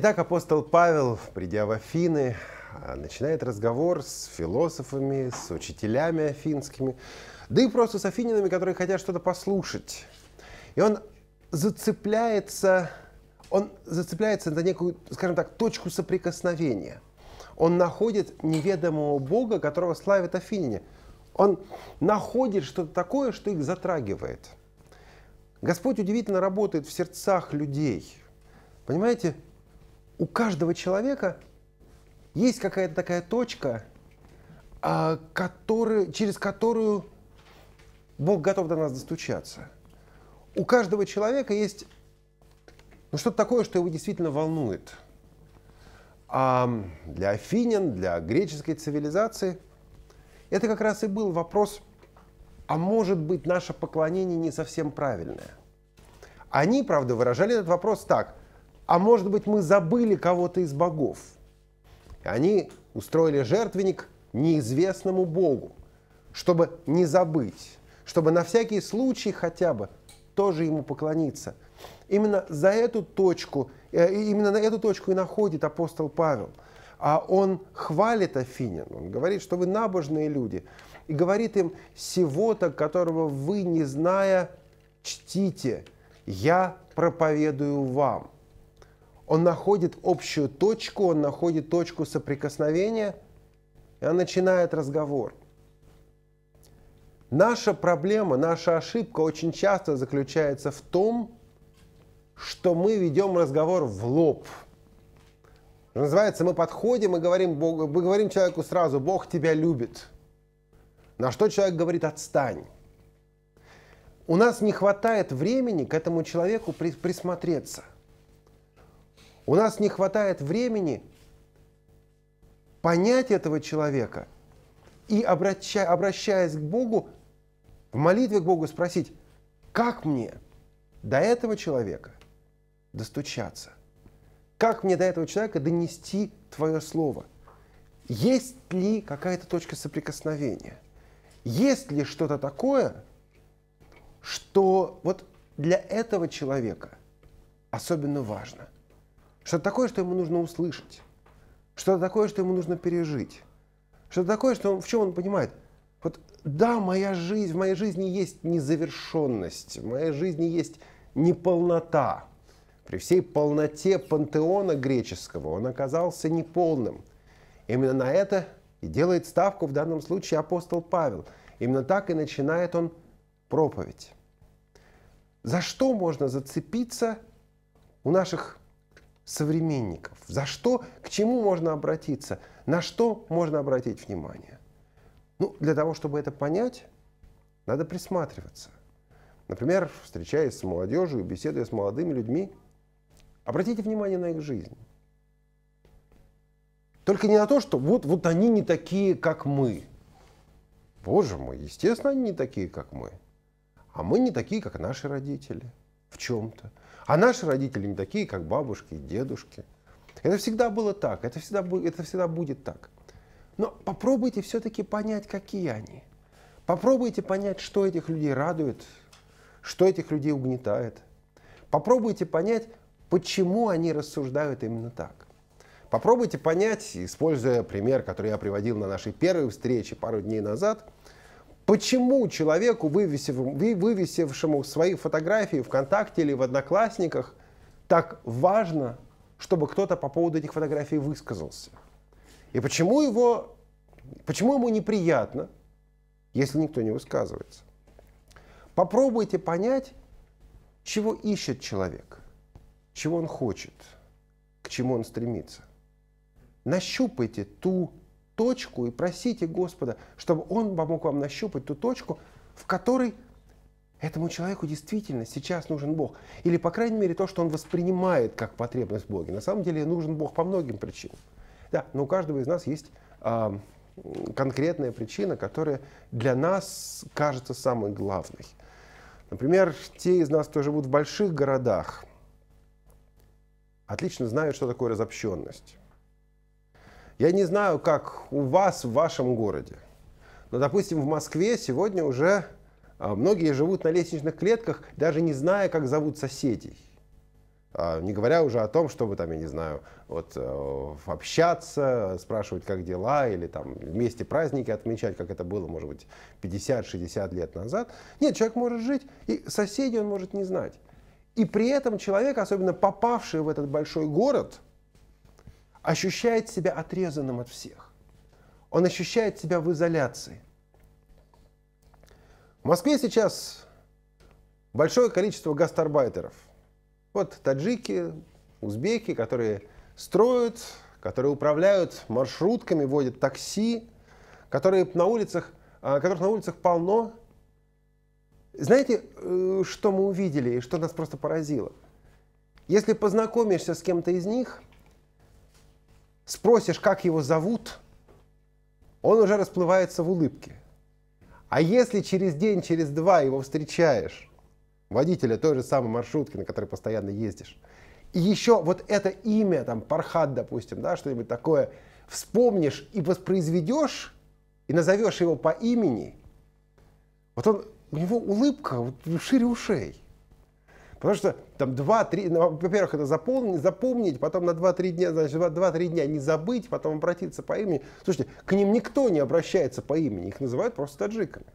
Итак, апостол Павел, придя в Афины, начинает разговор с философами, с учителями афинскими, да и просто с афининами, которые хотят что-то послушать. И он зацепляется, он зацепляется на некую, скажем так, точку соприкосновения. Он находит неведомого Бога, которого славят афиняне. Он находит что-то такое, что их затрагивает. Господь удивительно работает в сердцах людей. Понимаете, у каждого человека есть какая-то такая точка, а, который, через которую Бог готов до нас достучаться. У каждого человека есть ну, что-то такое, что его действительно волнует. А для афинян, для греческой цивилизации это как раз и был вопрос, а может быть наше поклонение не совсем правильное. Они, правда, выражали этот вопрос так, а может быть мы забыли кого-то из богов – они устроили жертвенник неизвестному Богу, чтобы не забыть, чтобы на всякий случай хотя бы тоже ему поклониться. Именно за эту точку, э, именно на эту точку и находит апостол Павел. А он хвалит Афинян, он говорит, что вы набожные люди, и говорит им, сего-то, которого вы, не зная, чтите, я проповедую вам он находит общую точку, он находит точку соприкосновения, и он начинает разговор. Наша проблема, наша ошибка очень часто заключается в том, что мы ведем разговор в лоб. Называется, мы подходим и говорим, Богу, мы говорим человеку сразу, Бог тебя любит. На что человек говорит, отстань. У нас не хватает времени к этому человеку присмотреться – у нас не хватает времени понять этого человека и, обращая, обращаясь к Богу, в молитве к Богу спросить, как мне до этого человека достучаться? Как мне до этого человека донести Твое Слово? Есть ли какая-то точка соприкосновения? Есть ли что-то такое, что вот для этого человека особенно важно – что-то такое, что ему нужно услышать. Что-то такое, что ему нужно пережить. Что-то такое, что он, в чем он понимает. Вот да, моя жизнь, в моей жизни есть незавершенность, в моей жизни есть неполнота. При всей полноте пантеона греческого он оказался неполным. Именно на это и делает ставку в данном случае апостол Павел. Именно так и начинает он проповедь. За что можно зацепиться у наших современников. За что, к чему можно обратиться, на что можно обратить внимание. Ну, для того, чтобы это понять, надо присматриваться. Например, встречаясь с молодежью, беседуя с молодыми людьми, обратите внимание на их жизнь. Только не на то, что вот, вот они не такие, как мы. Боже мой, естественно, они не такие, как мы. А мы не такие, как наши родители в чем-то. А наши родители не такие, как бабушки и дедушки. Это всегда было так, это всегда, это всегда будет так. Но попробуйте все-таки понять, какие они. Попробуйте понять, что этих людей радует, что этих людей угнетает. Попробуйте понять, почему они рассуждают именно так. Попробуйте понять, используя пример, который я приводил на нашей первой встрече пару дней назад – Почему человеку, вывесившему свои фотографии ВКонтакте или в Одноклассниках, так важно, чтобы кто-то по поводу этих фотографий высказался? И почему, его, почему ему неприятно, если никто не высказывается? Попробуйте понять, чего ищет человек, чего он хочет, к чему он стремится. Нащупайте ту точку и просите Господа, чтобы Он помог вам нащупать ту точку, в которой этому человеку действительно сейчас нужен Бог. Или, по крайней мере, то, что он воспринимает как потребность в Боге. На самом деле нужен Бог по многим причинам. Да, но у каждого из нас есть э, конкретная причина, которая для нас кажется самой главной. Например, те из нас, кто живут в больших городах, отлично знают, что такое разобщенность. Я не знаю, как у вас в вашем городе, но, допустим, в Москве сегодня уже а, многие живут на лестничных клетках, даже не зная, как зовут соседей. А, не говоря уже о том, чтобы там, я не знаю, вот, э, общаться, спрашивать, как дела, или там вместе праздники отмечать, как это было, может быть, 50-60 лет назад. Нет, человек может жить, и соседей он может не знать. И при этом человек, особенно попавший в этот большой город, ощущает себя отрезанным от всех. Он ощущает себя в изоляции. В Москве сейчас большое количество гастарбайтеров – вот таджики, узбеки, которые строят, которые управляют маршрутками, водят такси, которые на улицах, а, которых на улицах полно. Знаете, э, что мы увидели и что нас просто поразило? Если познакомишься с кем-то из них, спросишь, как его зовут, он уже расплывается в улыбке. А если через день, через два его встречаешь, водителя той же самой маршрутки, на которой постоянно ездишь. И еще вот это имя, там, Пархат, допустим, да, что-нибудь такое, вспомнишь и воспроизведешь, и назовешь его по имени, вот он, у него улыбка вот, шире ушей. Потому что там 2-3, ну, во-первых, это запомнить, запомнить, потом на 2-3 дня, значит, 2-3 дня не забыть, потом обратиться по имени. Слушайте, к ним никто не обращается по имени, их называют просто таджиками.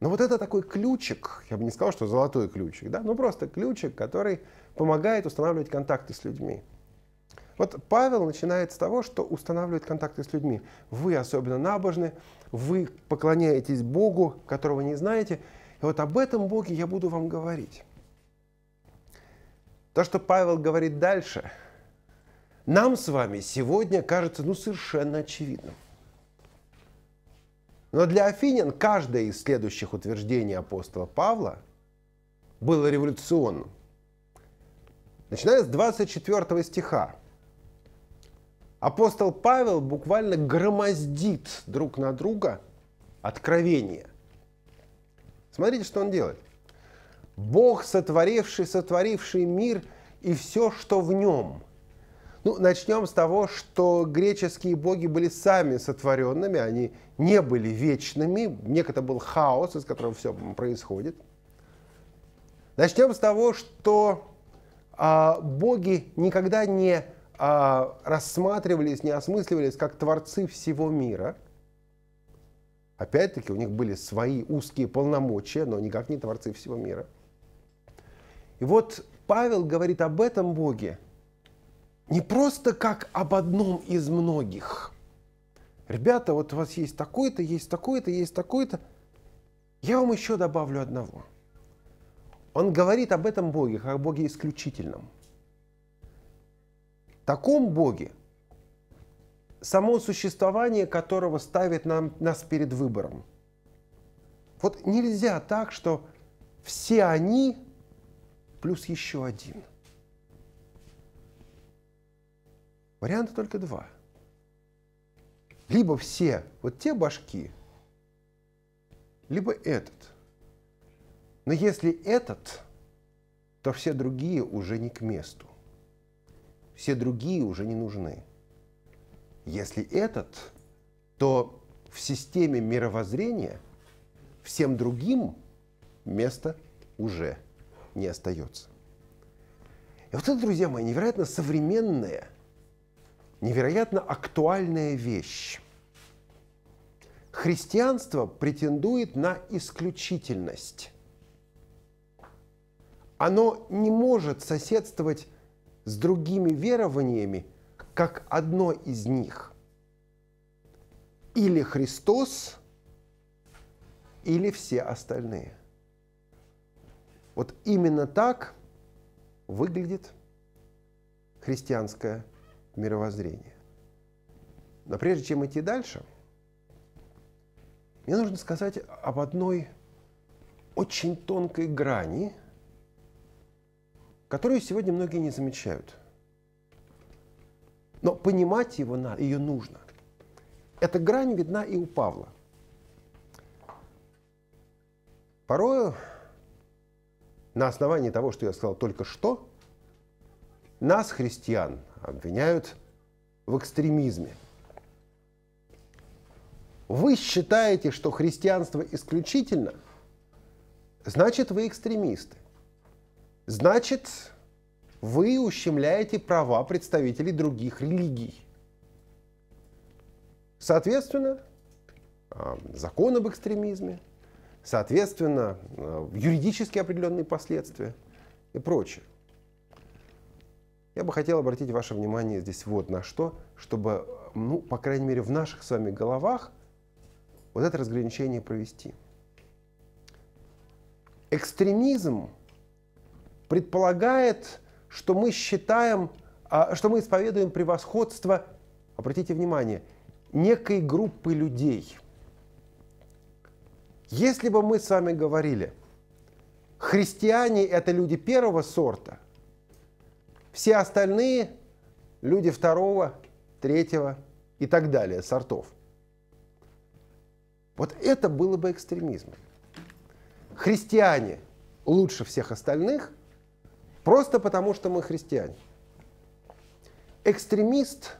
Но вот это такой ключик, я бы не сказал, что золотой ключик, да, ну просто ключик, который помогает устанавливать контакты с людьми. Вот Павел начинает с того, что устанавливает контакты с людьми. Вы особенно набожны, вы поклоняетесь Богу, которого не знаете. И вот об этом Боге я буду вам говорить. То, что Павел говорит дальше, нам с вами сегодня кажется ну, совершенно очевидным. Но для афинян каждое из следующих утверждений апостола Павла было революционным. Начиная с 24 стиха. Апостол Павел буквально громоздит друг на друга откровение. Смотрите, что он делает. Бог, сотворивший, сотворивший мир и все, что в нем – ну, начнем с того, что греческие боги были сами сотворенными, они не были вечными, некогда был хаос, из которого все происходит. Начнем с того, что а, боги никогда не а, рассматривались, не осмысливались как творцы всего мира. Опять-таки у них были свои узкие полномочия, но никак не творцы всего мира. И вот Павел говорит об этом Боге – не просто как об одном из многих. Ребята, вот у вас есть такой-то, есть такой-то, есть такой-то. Я вам еще добавлю одного. Он говорит об этом Боге, как о Боге исключительном. Таком Боге, само существование которого ставит нам, нас перед выбором. Вот нельзя так, что все они плюс еще один – Варианта только два. Либо все вот те башки, либо этот. Но если этот, то все другие уже не к месту. Все другие уже не нужны. Если этот, то в системе мировоззрения всем другим места уже не остается. И вот это, друзья мои, невероятно современная – невероятно актуальная вещь. Христианство претендует на исключительность. Оно не может соседствовать с другими верованиями, как одно из них. Или Христос, или все остальные. Вот именно так выглядит христианское мировоззрения. Но прежде чем идти дальше, мне нужно сказать об одной очень тонкой грани, которую сегодня многие не замечают. Но понимать его, ее нужно. Эта грань видна и у Павла. Порою на основании того, что я сказал только что, нас, христиан, обвиняют в экстремизме. Вы считаете, что христианство исключительно, значит, вы экстремисты. Значит, вы ущемляете права представителей других религий. Соответственно, а, закон об экстремизме, соответственно, а, юридически определенные последствия и прочее. Я бы хотел обратить ваше внимание здесь вот на что, чтобы, ну, по крайней мере, в наших с вами головах вот это разграничение провести. Экстремизм предполагает, что мы считаем, а, что мы исповедуем превосходство, обратите внимание, некой группы людей. Если бы мы с вами говорили, христиане это люди первого сорта, все остальные люди второго, третьего и так далее сортов. Вот это было бы экстремизмом. Христиане лучше всех остальных, просто потому что мы христиане. Экстремист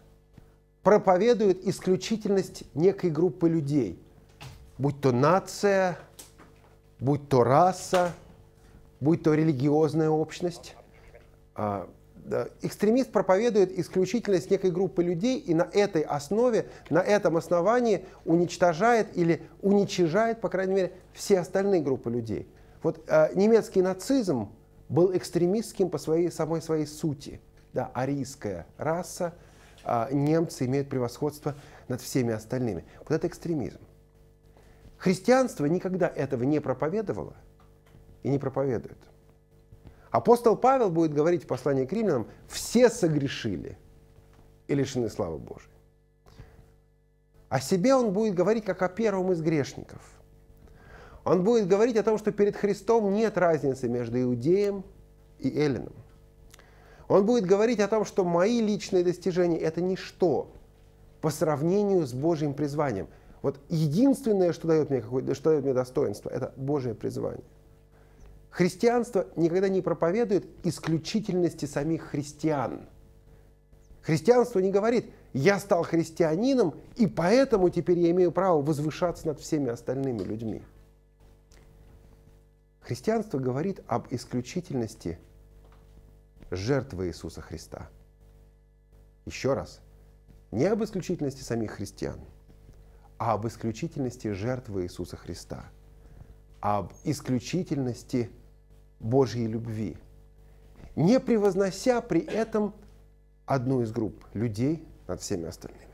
проповедует исключительность некой группы людей, будь то нация, будь то раса, будь то религиозная общность. А, экстремист проповедует исключительность некой группы людей и на этой основе, на этом основании уничтожает или уничижает, по крайней мере, все остальные группы людей. Вот э, немецкий нацизм был экстремистским по своей, самой своей сути. Да, арийская раса, э, немцы имеют превосходство над всеми остальными. Вот это экстремизм. Христианство никогда этого не проповедовало и не проповедует. Апостол Павел будет говорить в послании к римлянам, все согрешили и лишены славы Божией. О себе он будет говорить как о первом из грешников. Он будет говорить о том, что перед Христом нет разницы между иудеем и эллином. Он будет говорить о том, что мои личные достижения – это ничто по сравнению с Божьим призванием. Вот единственное, что дает мне, что дает мне достоинство, это Божье призвание. Христианство никогда не проповедует исключительности самих христиан. Христианство не говорит, я стал христианином, и поэтому теперь я имею право возвышаться над всеми остальными людьми. Христианство говорит об исключительности жертвы Иисуса Христа. Еще раз, не об исключительности самих христиан, а об исключительности жертвы Иисуса Христа, об исключительности Божьей любви, не превознося при этом одну из групп людей над всеми остальными.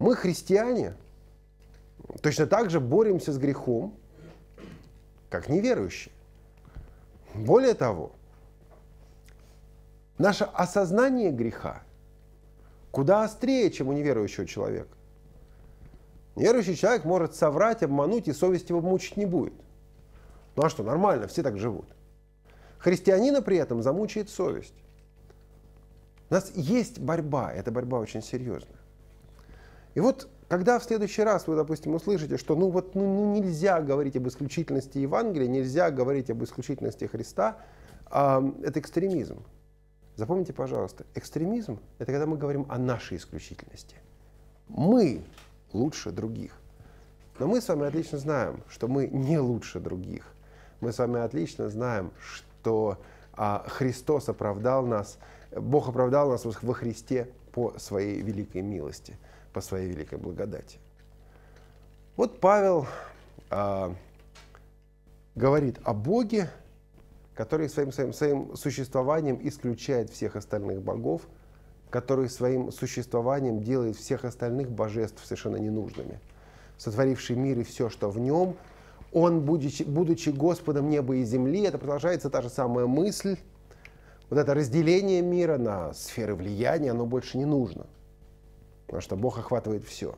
Мы, христиане, точно так же боремся с грехом, как неверующие. Более того, наше осознание греха куда острее, чем у неверующего человека. Неверующий человек может соврать, обмануть, и совесть его мучить не будет. Ну а что, нормально, все так живут. Христианина при этом замучает совесть. У нас есть борьба, эта борьба очень серьезная. И вот когда в следующий раз вы, допустим, услышите, что ну вот ну, ну нельзя говорить об исключительности Евангелия, нельзя говорить об исключительности Христа, э, это экстремизм. Запомните, пожалуйста, экстремизм – это когда мы говорим о нашей исключительности. Мы лучше других. Но мы с вами отлично знаем, что мы не лучше других. Мы с вами отлично знаем, что а, Христос оправдал нас, Бог оправдал нас во Христе по своей великой милости, по своей великой благодати. Вот Павел а, говорит о Боге, который своим, своим, своим существованием исключает всех остальных богов, который своим существованием делает всех остальных божеств совершенно ненужными, сотворивший мир и все, что в нем – он, будучи, будучи Господом неба и земли, это продолжается та же самая мысль, вот это разделение мира на сферы влияния, оно больше не нужно. Потому что Бог охватывает все.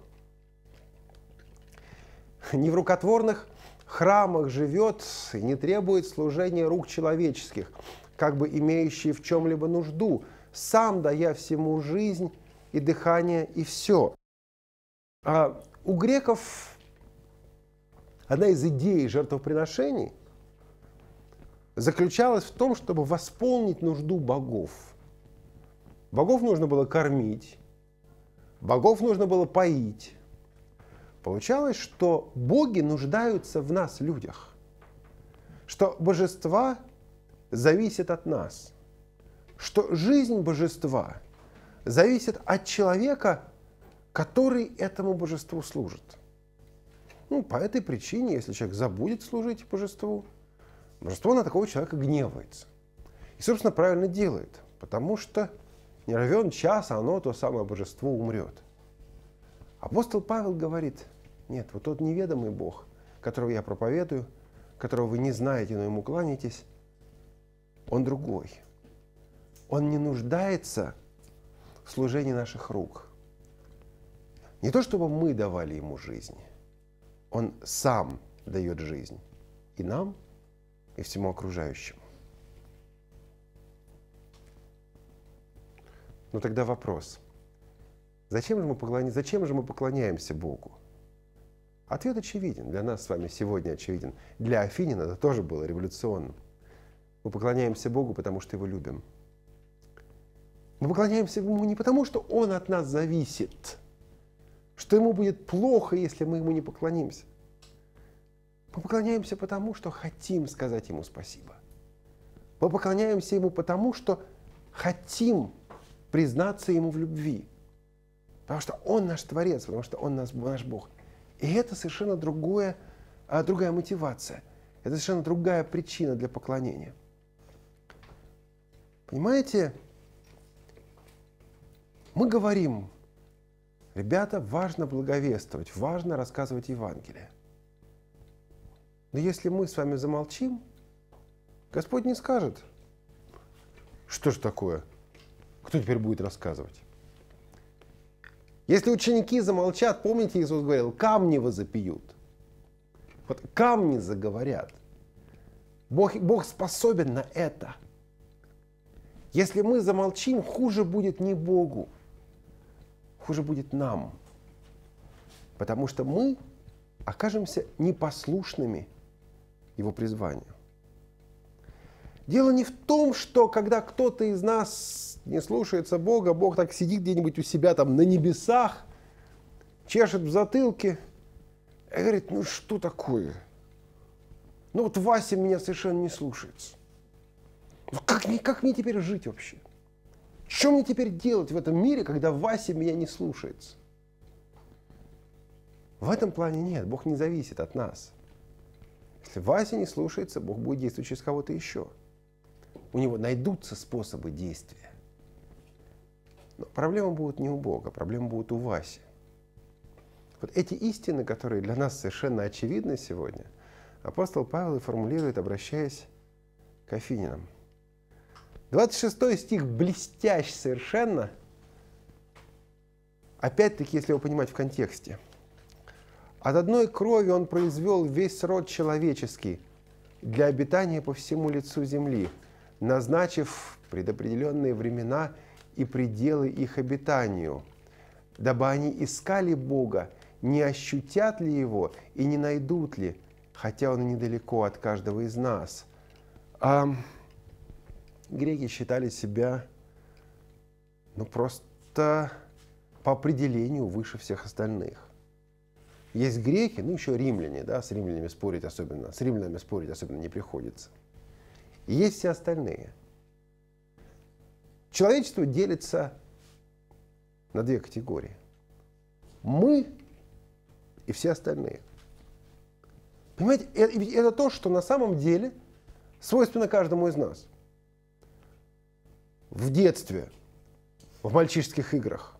Не в рукотворных храмах живет и не требует служения рук человеческих, как бы имеющие в чем-либо нужду, сам дая всему жизнь и дыхание и все. А у греков одна из идей жертвоприношений заключалась в том, чтобы восполнить нужду богов. Богов нужно было кормить, богов нужно было поить. Получалось, что боги нуждаются в нас, людях, что божества зависят от нас. что жизнь божества зависит от человека, который этому божеству служит. Ну, по этой причине, если человек забудет служить божеству, божество на такого человека гневается. И, собственно, правильно делает, потому что не равен час, а оно, то самое божество, умрет. Апостол Павел говорит, нет, вот тот неведомый Бог, которого я проповедую, которого вы не знаете, но ему кланяетесь, он другой. Он не нуждается в служении наших рук. Не то, чтобы мы давали ему жизнь. Он сам дает жизнь и нам, и всему окружающему. Но тогда вопрос. Зачем же мы, поклоня... Зачем же мы поклоняемся Богу? Ответ очевиден. Для нас с вами сегодня очевиден. Для Афинина это тоже было революционным. Мы поклоняемся Богу, потому что Его любим. Мы поклоняемся Ему не потому, что Он от нас зависит, что Ему будет плохо, если мы Ему не поклонимся. Мы поклоняемся потому, что хотим сказать Ему спасибо. Мы поклоняемся Ему потому, что хотим признаться Ему в любви. Потому что Он наш Творец, потому что Он наш, наш Бог. И это совершенно другое, а, другая мотивация. Это совершенно другая причина для поклонения. Понимаете, мы говорим, ребята, важно благовествовать, важно рассказывать Евангелие. Но если мы с вами замолчим, Господь не скажет, что же такое, кто теперь будет рассказывать? Если ученики замолчат, помните, Иисус говорил, камни возопьют. Вот камни заговорят. Бог, Бог способен на это. Если мы замолчим, хуже будет не Богу, хуже будет нам. Потому что мы окажемся непослушными Его призванию. Дело не в том, что когда кто-то из нас не слушается Бога, Бог так сидит где-нибудь у себя там на небесах, чешет в затылке и говорит, ну что такое? Ну вот Вася меня совершенно не слушается. Ну как, как мне теперь жить вообще? Что мне теперь делать в этом мире, когда Вася меня не слушается? В этом плане нет, Бог не зависит от нас. Если Вася не слушается, Бог будет действовать через кого-то еще у него найдутся способы действия. Но проблемы будут не у Бога, проблемы будут у Васи. Вот эти истины, которые для нас совершенно очевидны сегодня, апостол Павел и формулирует, обращаясь к Афининам. 26 стих блестящ совершенно. Опять-таки, если его понимать в контексте. От одной крови он произвел весь род человеческий для обитания по всему лицу земли – назначив предопределенные времена и пределы их обитанию, дабы они искали Бога, не ощутят ли Его и не найдут ли, хотя Он недалеко от каждого из нас. А греки считали себя ну, просто по определению выше всех остальных. Есть греки, ну еще римляне, да, с римлянами спорить особенно, с римлянами спорить особенно не приходится. И есть все остальные. Человечество делится на две категории. Мы и все остальные. Понимаете, это, это то, что на самом деле свойственно каждому из нас. В детстве, в мальчишеских играх.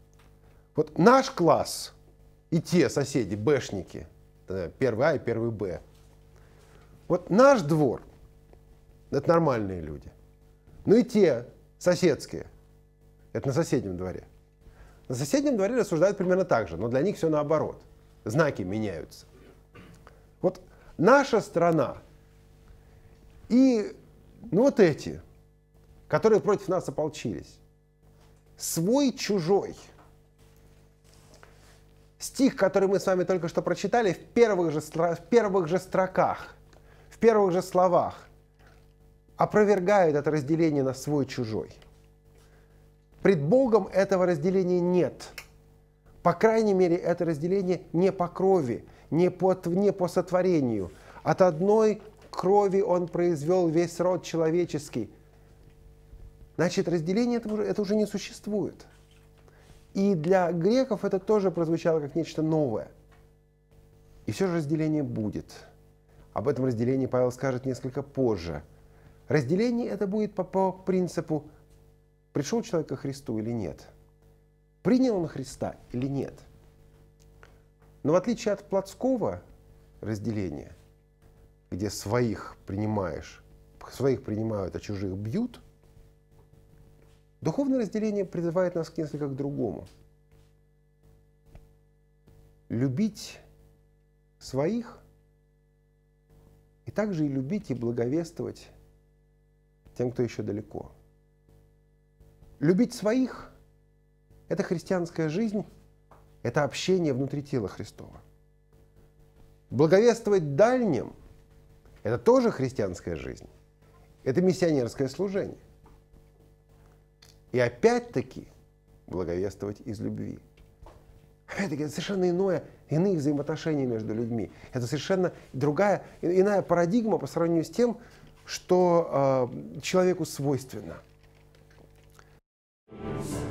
Вот наш класс и те соседи, бэшники, первый А и первый Б. Вот наш двор это нормальные люди. Ну и те соседские, это на соседнем дворе. На соседнем дворе рассуждают примерно так же, но для них все наоборот. Знаки меняются. Вот наша страна и ну вот эти, которые против нас ополчились, свой чужой. Стих, который мы с вами только что прочитали, в первых же, в первых же строках, в первых же словах опровергают это разделение на свой-чужой. Пред Богом этого разделения нет. По крайней мере, это разделение не по крови, не по, не по сотворению. От одной крови Он произвел весь род человеческий. значит разделение это уже, это уже не существует. И для греков это тоже прозвучало как нечто новое. И все же разделение будет. Об этом разделении Павел скажет несколько позже. Разделение это будет по, по принципу, пришел человек ко Христу или нет. Принял он Христа или нет. Но в отличие от плотского разделения, где своих принимаешь, своих принимают, а чужих бьют, духовное разделение призывает нас к несколько к другому. Любить своих и также и любить и благовествовать тем, кто еще далеко. Любить своих – это христианская жизнь, это общение внутри тела Христова. Благовествовать дальним – это тоже христианская жизнь. Это миссионерское служение. И опять-таки благовествовать из любви. Опять-таки, это совершенно иное, иные взаимоотношения между людьми. Это совершенно другая, иная парадигма по сравнению с тем, что э, человеку свойственно. thank you